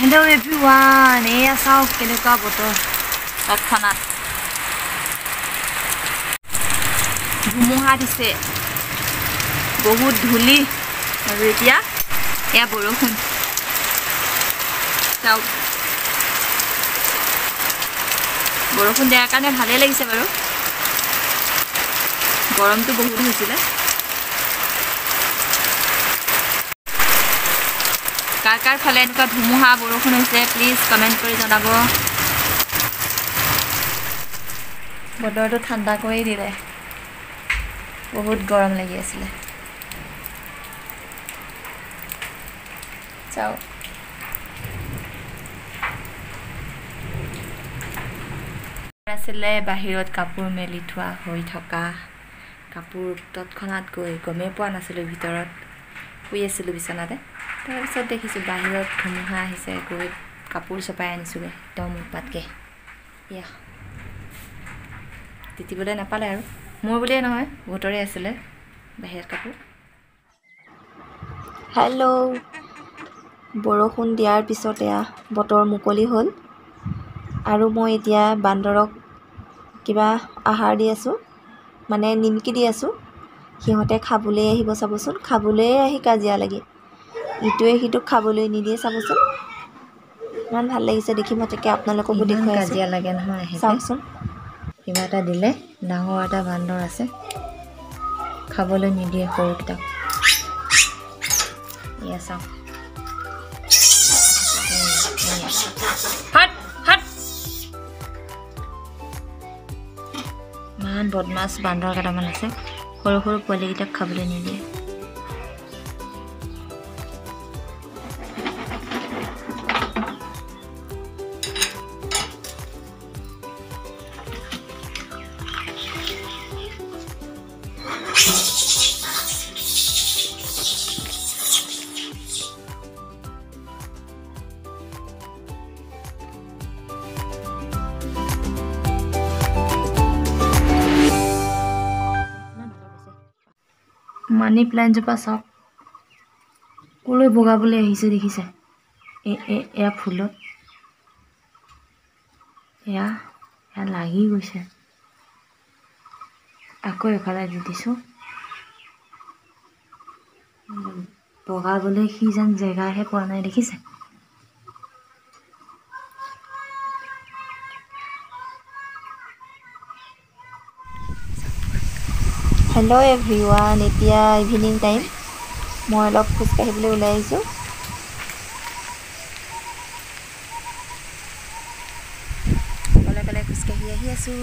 Hello every one এয়া চাওক কেনেকুৱা বতৰ তৎক্ষণাত ধুমুহা দিছে বহুত ধূলি আৰু এতিয়া এয়া বৰষুণ চাওক বৰষুণ দিয়াৰ কাৰণে ভালেই লাগিছে বাৰু গৰমটো বহুত হৈছিলে কাৰ কাৰ ফালে এনেকুৱা ধুমুহা বৰষুণ হৈছে প্লিজ কমেণ্ট কৰি জনাব। বতৰটো ঠাণ্ডা কৰি দিলে। বহুত গৰম লাগি আছিলে। চাওক আছিলে বাহিৰত কাপোৰ মেলি থোৱা হৈ থকা। কাপোৰ তৎক্ষণাত গৈ গমেই পোৱা নাছিলোঁ ভিতৰত। শুই আছিলোঁ বিচনাতে তাৰপিছত দেখিছোঁ বাহিৰত ধুমুহা আহিছে গৈ কাপোৰ চপাই আনিছোঁগৈ একদম উৎপাতকৈ। ইয়া তিতিবলৈ নাপালে আৰু। মোৰ বুলিয়ে নহয় বহুতৰে আছিলে বাহিৰত কাপোৰ। হেল্ল' বৰষুণ দিয়াৰ পিছত এয়া বতৰ মুকলি হ'ল। আৰু মই এতিয়া বান্দৰক কিবা আহাৰ দি আছোঁ মানে নিমকি দি আছোঁ। সিহঁতে খাবলৈ আহিব চাবচোন খাবলৈ আহি কাজিয়া লাগি। ইটোৱে সিটোক খাবলৈ নিদিয়ে চাবচোন। ইমান ভাল লাগিছে দেখি মই তাকে আপোনালোককো দেখুৱাই কাজিয়া লাগে নহয় চাওকচোন। কিবা এটা দিলে ডাঙৰ এটা বান্দৰ আছে। খাবলৈ নিদিয়ে সৰুকেইটাক। এয়া চাওক। ইমান বদমাছ বান্দৰ কেইটামান আছে। সৰু সৰু পোৱালিকেইটাক খাবলৈ নিদিয়ে মানি প্লেণ্টজোপা চাওক। ক'লৈ বগাবলৈ আহিছে দেখিছে? এয়া ফুলত। এয়া এয়া লাগি গৈছে। আকৌ এফালে দি দিছোঁ। বগাবলৈ সি যেন জেগাহে পোৱা নাই দেখিছে? হেল্ল' এভৰি ওৱান এতিয়া ইভিনিং টাইম মই অলপ খোজকাঢ়িবলৈ ওলাই আহিছোঁ। অকলে অকলে খোজকাঢ়ি আহি আছোঁ।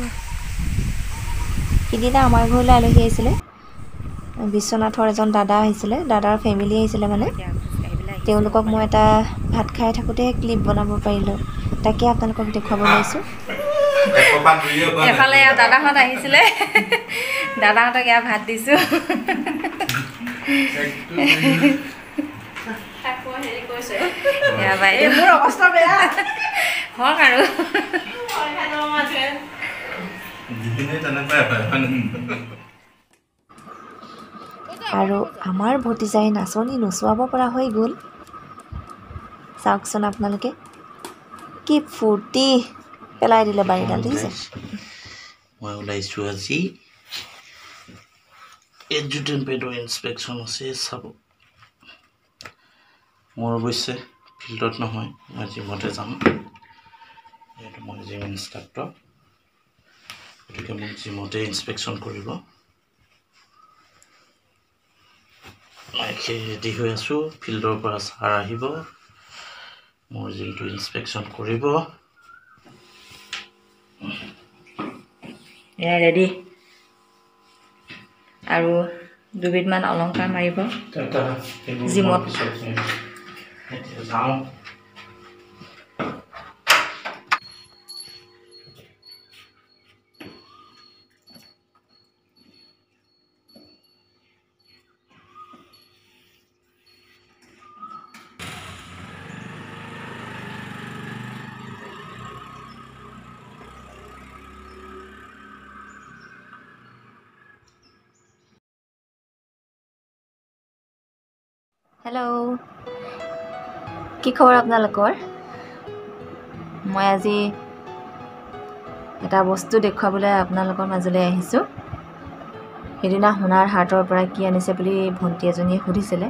সিদিনা আমাৰ ঘৰলৈ আলহী আহিছিলে। বিশ্বনাথৰ এজন দাদা আহিছিলে। দাদাৰ ফেমিলি আহিছিলে মানে। তেওঁলোকক মই এটা ভাত খাই থাকোঁতে ক্লিপ বনাব পাৰিলোঁ। তাকে আপোনালোকক দেখুৱাব লাগিছোঁ এফালে দাদাহঁত আহিছিলে। দাদাহঁতক এয়া ভাত দিছোঁ। এয়া বাইদেউ। মোৰ অৱস্থা বেয়া। হওক আৰু। আৰু আমাৰ ভতিজাই নাচনী নচুৱাব পৰা হৈ গ'ল। চাওকচোন আপোনালোকে। কি ফূৰ্তি। পেলাই দিলে বাৰীডাল দেখিছে মই ওলাইছোঁ আজি এডজুটেন পেডৰ ইনস্পেকশ্যন আছে চাব মোৰ অৱশ্যে ফিল্ডত নহয় মই জিমতে যাম যিহেতু মই জিম ইনষ্ট্ৰাক্টৰ গতিকে মোক জিমতে ইনস্পেকশ্যন কৰিব মই ৰেডি হৈ আছোঁ ফিল্ডৰ পৰা ছাৰ আহিব মোৰ জিমটো ইনস্পেকশ্যন কৰিব ৰেডি আৰু দুবিধমান অলংকাৰ মাৰিব। জিমত। হেল্ল' কি খবৰ আপোনালোকৰ? মই আজি এটা বস্তু দেখুৱাবলৈ আপোনালোকৰ মাজলৈ আহিছোঁ। সেইদিনা সোণাৰ হাৰ্টৰ পৰা কি আনিছে বুলি ভণ্টি এজনীয়ে সুধিছিলে।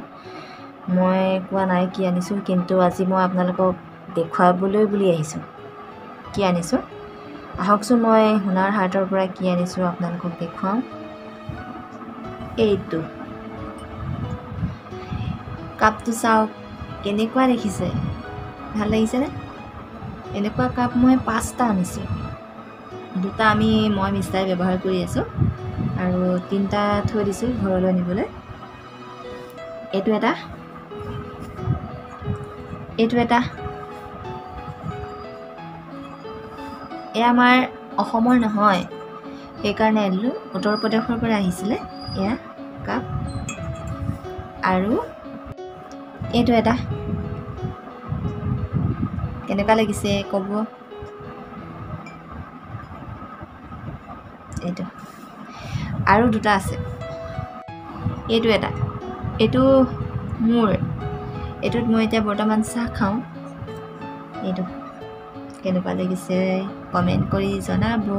মই কোৱা নাই কি আনিছোঁ কিন্তু আজি মই আপোনালোকক দেখুৱাবলৈ বুলি আহিছোঁ। কি আনিছোঁ? আহকচোন মই সোণাৰ হাৰ্টৰ পৰা কি আনিছোঁ আপোনালোকক দেখুৱাওঁ। এইটো। কাপটো চাওক কেনেকুৱা দেখিছে? ভাল লাগিছেনে? এনেকুৱা কাপ মই পাঁচটা আনিছোঁ। দুটা আমি মই মিষ্টাই ব্যৱহাৰ কৰি আছোঁ আৰু তিনিটা থৈ দিছোঁ ঘৰলৈ নিবলৈ এইটো এটা। এইটো এটা। এয়া আমাৰ অসমৰ নহয় সেইকাৰণে আনিলোঁ উত্তৰ প্ৰদেশৰ পৰা আহিছিলে এয়া কাপ। আৰু এইটো এটা। কেনেকুৱা লাগিছে ক'ব এইটো। আৰু দুটা আছে। এইটো এটা। এইটো মোৰ। এইটোত মই এতিয়া বৰ্তমান চাহ খাওঁ। এইটো। কেনেকুৱা লাগিছে কমেণ্ট কৰি জনাব।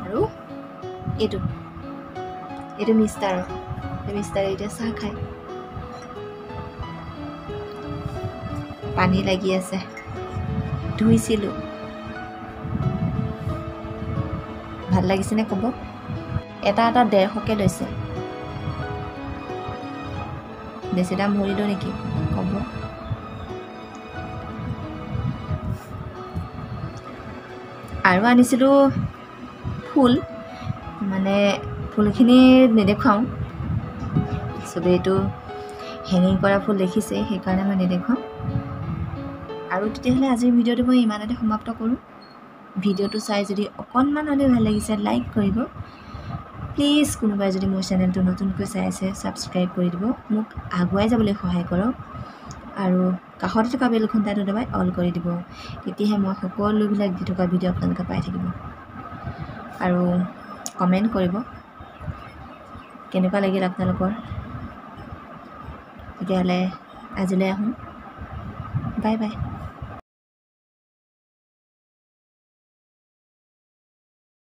আৰু এইটো। এইটো মিষ্টাৰৰ। মিষ্টাৰে এতিয়া চাহ খায়। পানী লাগি আছে। ধুইছিলোঁ। ভাল লাগিছেনে ক'ব? এটা এটা ডেৰশকৈ লৈছে। বেছি দাম ভৰিলোঁ নেকি? ক'ব। আৰু আনিছিলোঁ ফুল। মানে ফুলখিনি নেদেখুৱাওঁ। চবেইটো হেঙিং কৰা ফুল দেখিছে সেইকাৰণে মই নেদেখুৱাওঁ। আৰু তেতিয়াহ'লে আজিৰ ভিডিঅ'টো মই ইমানতে সমাপ্ত কৰোঁ। ভিডিঅ'টো চাই যদি অকণমান হ'লেও ভাল লাগিছে লাইক কৰিব। প্লিজ কোনোবাই যদি মোৰ চেনেলটো নতুনকৈ চাই আছে ছাবস্ক্ৰাইব কৰি দিব। মোক আগুৱাই যাবলৈ সহায় কৰক। আৰু কাষতে থকা বেল ঘণ্টাটো দবাই অল কৰি দিব। তেতিয়াহে মই সকলোবিলাক দি থকা ভিডিঅ' আপোনালোকে পাই থাকিব। আৰু কমেণ্ট কৰিব। কেনেকুৱা লাগিল আপোনালোকৰ? তেতিয়াহ'লে আজিলৈ আহোঁ। Bye bye